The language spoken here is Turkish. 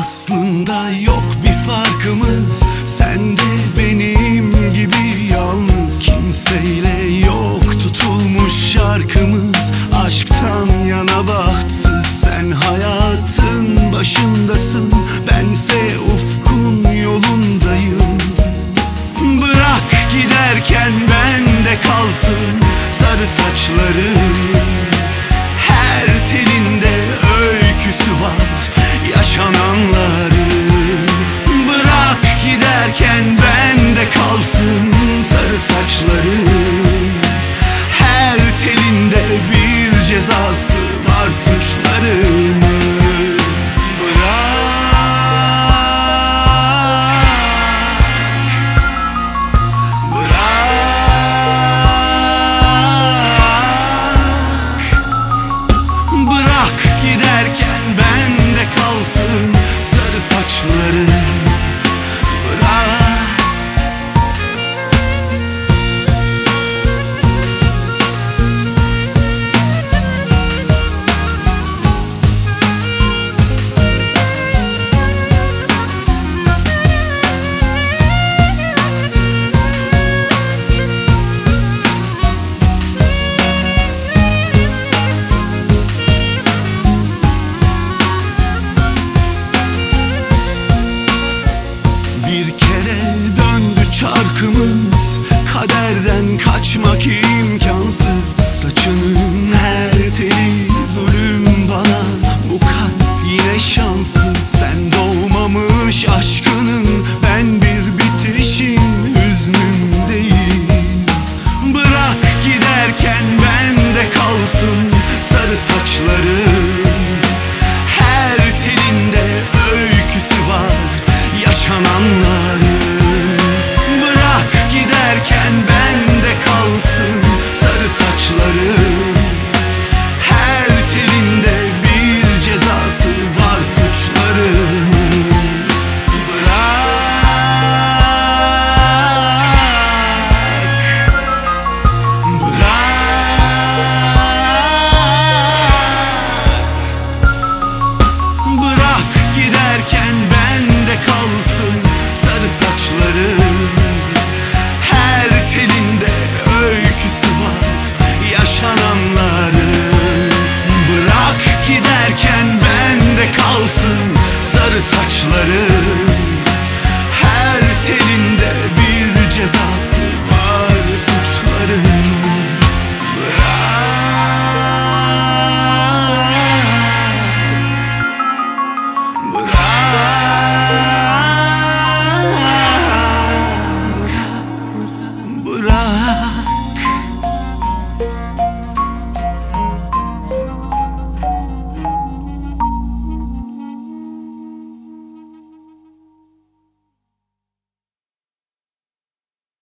Aslında yok bir farkımız. Sen de benim gibi yalnız. Kimseyle yok tutulmuş şarkımız. Aşktan yana bahtsız. Sen hayatın başındasın. Bense ufak aşkımız Kaderden kaçmak imkansız. Saçının her teli zulüm bana. Bu kalp yine şanssız. Sen doğmamış aşkının Ben bir bitişim. Hüznümdeyiz Bırak giderken bende kalsın Sarı saçların Her telinde öyküsü var. Yaşananlar saçları